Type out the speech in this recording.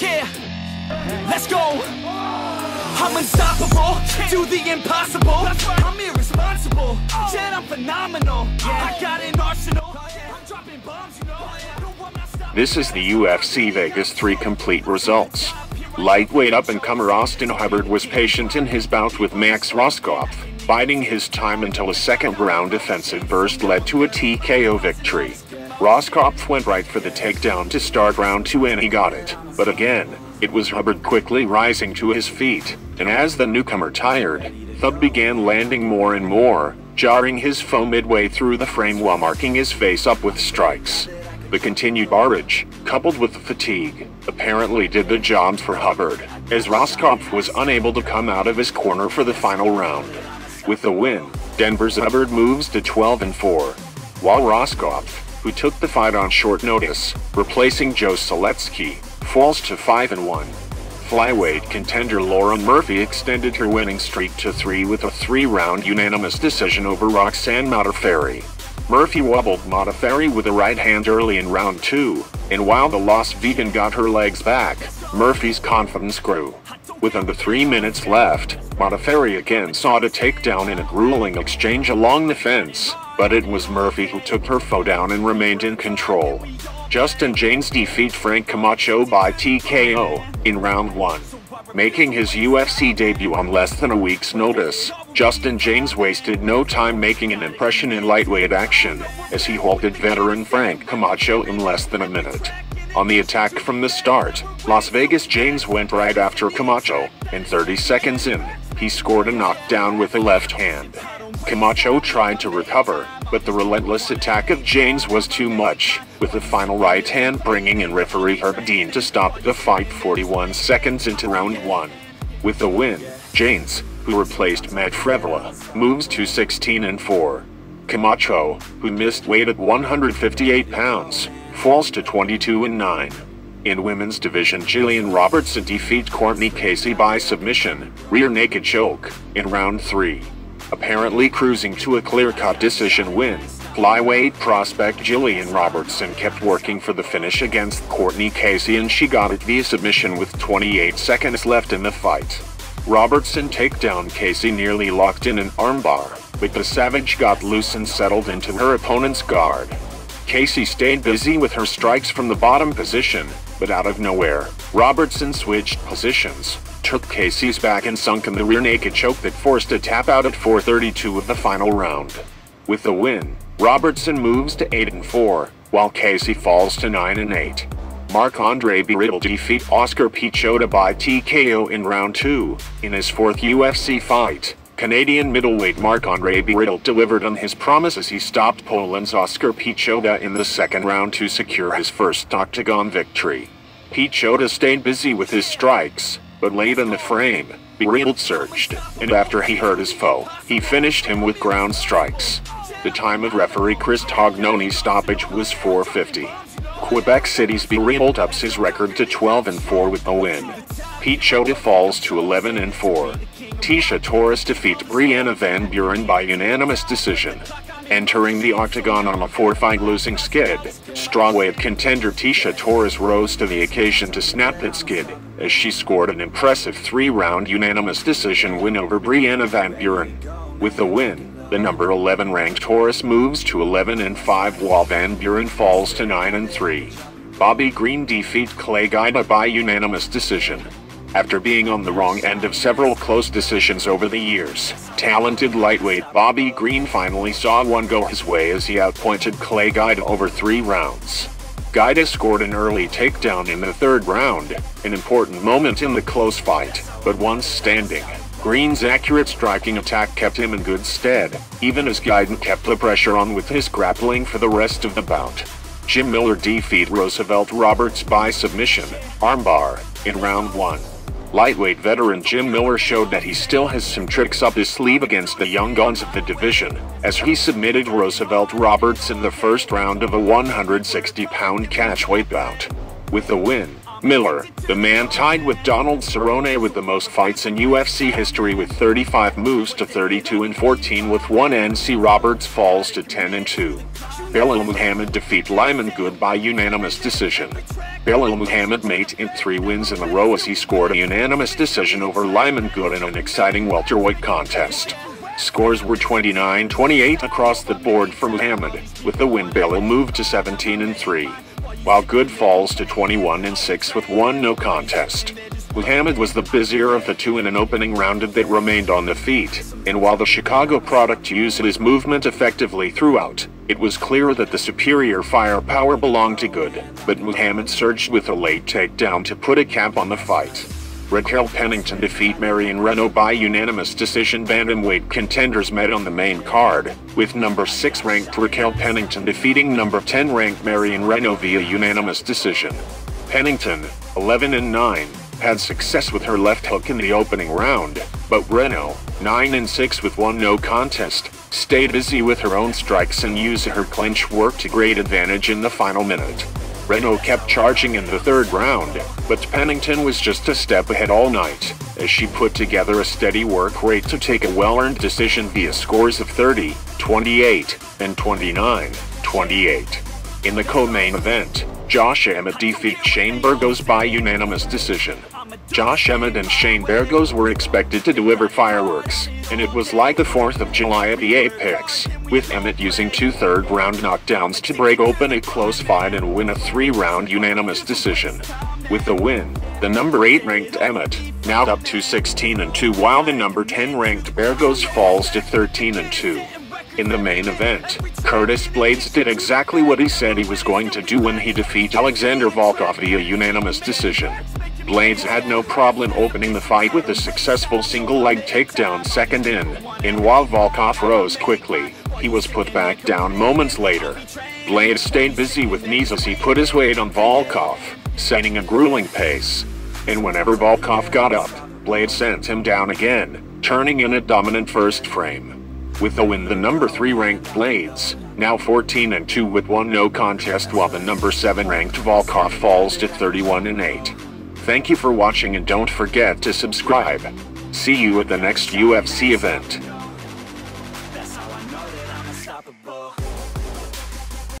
Yeah, let's go. I'm unstoppable, do the impossible. I'm irresponsible, yet I'm phenomenal. I got an arsenal, I'm dropping bombs, you know. No, I'm not stopping. This is the UFC Vegas 3 complete results. Lightweight up-and-comer Austin Hubbard was patient in his bout with Max Rohskopf, biding his time until a second round defensive burst led to a TKO victory. Rohskopf went right for the takedown to start round 2 and he got it, but again, it was Hubbard quickly rising to his feet, and as the newcomer tired, Thub began landing more and more, jarring his foe midway through the frame while marking his face up with strikes. The continued barrage, coupled with the fatigue, apparently did the job for Hubbard, as Rohskopf was unable to come out of his corner for the final round. With the win, Denver's Hubbard moves to 12 and 4, while Rohskopf, who took the fight on short notice, replacing Joe Solecki, falls to 5 and 1. Flyweight contender Lauren Murphy extended her winning streak to 3 with a 3-round unanimous decision over Roxanne Modafferi. Murphy wobbled Modafferi with a right hand early in round 2, and while the Las Vegan got her legs back, Murphy's confidence grew. With under 3 minutes left, Modafferi again sought a takedown in a grueling exchange along the fence, but it was Murphy who took her foe down and remained in control. Justin Jaynes defeat Frank Camacho by TKO in round 1. Making his UFC debut on less than a week's notice, Justin Jaynes wasted no time making an impression in lightweight action, as he halted veteran Frank Camacho in less than a minute. On the attack from the start, Las Vegas Jaynes went right after Camacho, and 30 seconds in, he scored a knockdown with a left hand. Camacho tried to recover, but the relentless attack of Jaynes was too much, with the final right hand bringing in referee Herb Dean to stop the fight 41 seconds into round 1. With the win, Jaynes, who replaced Matt Frevola, moves to 16 and 4. Camacho, who missed weight at 158 pounds, falls to 22 and 9. In women's division, Jillian Robertson defeats Cortney Casey by submission, rear naked choke, in round 3. Apparently cruising to a clear-cut decision win, flyweight prospect Jillian Robertson kept working for the finish against Cortney Casey and she got it via submission with 28 seconds left in the fight. Robertson takedown Casey nearly locked in an armbar, but the Savage got loose and settled into her opponent's guard. Casey stayed busy with her strikes from the bottom position, but out of nowhere, Robertson switched positions, took Casey's back and sunk in the rear naked choke that forced a tap out at 432 of the final round. With the win, Robertson moves to 8 and 4, while Casey falls to 9 and 8. Marc-Andre Barriault defeat Oskar Piechota by TKO in round 2, in his fourth UFC fight. Canadian middleweight Marc-Andre Barriault delivered on his promise as he stopped Poland's Oskar Piechota in the second round to secure his first octagon victory. Piechota stayed busy with his strikes, but late in the frame, Barriault surged, and after he hurt his foe, he finished him with ground strikes. The time of referee Chris Tognoni's stoppage was 450. Quebec City's Barriault ups his record to 12 and 4 with the win. Piechota falls to 11 and 4. Tecia Torres defeats Brianna Van Buren by unanimous decision. Entering the octagon on a four-fight losing skid, strawweight contender Tecia Torres rose to the occasion to snap that skid, as she scored an impressive three-round unanimous decision win over Brianna Van Buren. With the win, the number 11 ranked Torres moves to 11 and 5 while Van Buren falls to 9 and 3. Bobby Green defeats Clay Guida by unanimous decision. After being on the wrong end of several close decisions over the years, talented lightweight Bobby Green finally saw one go his way as he outpointed Clay Guida over three rounds. Guida scored an early takedown in the third round, an important moment in the close fight, but once standing, Green's accurate striking attack kept him in good stead, even as Guida kept the pressure on with his grappling for the rest of the bout. Jim Miller defeat Roosevelt Roberts by submission, armbar, in round 1. Lightweight veteran Jim Miller showed that he still has some tricks up his sleeve against the young guns of the division, as he submitted Roosevelt Roberts in the first round of a 160-pound catchweight bout. With the win, Miller, the man tied with Donald Cerrone with the most fights in UFC history with 35 moves to 32 and 14 with one NC Roberts falls to 10 and 2. Belal Muhammad defeat Lyman Good by unanimous decision. Belal Muhammad made in three wins in a row as he scored a unanimous decision over Lyman Good in an exciting welterweight contest. Scores were 29-28 across the board for Muhammad, with the win Belal moved to 17 and 3 while Good falls to 21 and 6 with one no contest. Muhammad was the busier of the two in an opening round that remained on the feet, and while the Chicago product used his movement effectively throughout, it was clear that the superior firepower belonged to Good, but Muhammad surged with a late takedown to put a cap on the fight. Raquel Pennington defeat Marion Reneau by unanimous decision bantamweight contenders met on the main card, with number 6 ranked Raquel Pennington defeating number 10 ranked Marion Reneau via unanimous decision. Pennington, 11 and 9, had success with her left hook in the opening round, but Reneau, 9 and 6 with one no contest, stayed busy with her own strikes and used her clinch work to great advantage in the final minute. Reneau kept charging in the third round, but Pennington was just a step ahead all night, as she put together a steady work rate to take a well-earned decision via scores of 30, 28, and 29, 28. In the co-main event, Josh Emmett defeat Shane Burgos by unanimous decision. Josh Emmett and Shane Burgos were expected to deliver fireworks, and it was like the 4th of July at the Apex, with Emmett using two third-round knockdowns to break open a close fight and win a three-round unanimous decision. With the win, the number 8 ranked Emmett, now up to 16 and 2 while the number 10 ranked Burgos falls to 13 and 2. In the main event, Curtis Blaydes did exactly what he said he was going to do when he defeated Alexander Volkov via unanimous decision. Blaydes had no problem opening the fight with a successful single-leg takedown second in, and while Volkov rose quickly, he was put back down moments later. Blaydes stayed busy with knees as he put his weight on Volkov, setting a grueling pace. And whenever Volkov got up, Blaydes sent him down again, turning in a dominant first frame. With the win the number 3 ranked Blaydes, now 14 and 2 with one no contest while the number 7 ranked Volkov falls to 31 and 8. Thank you for watching and don't forget to subscribe. See you at the next UFC event.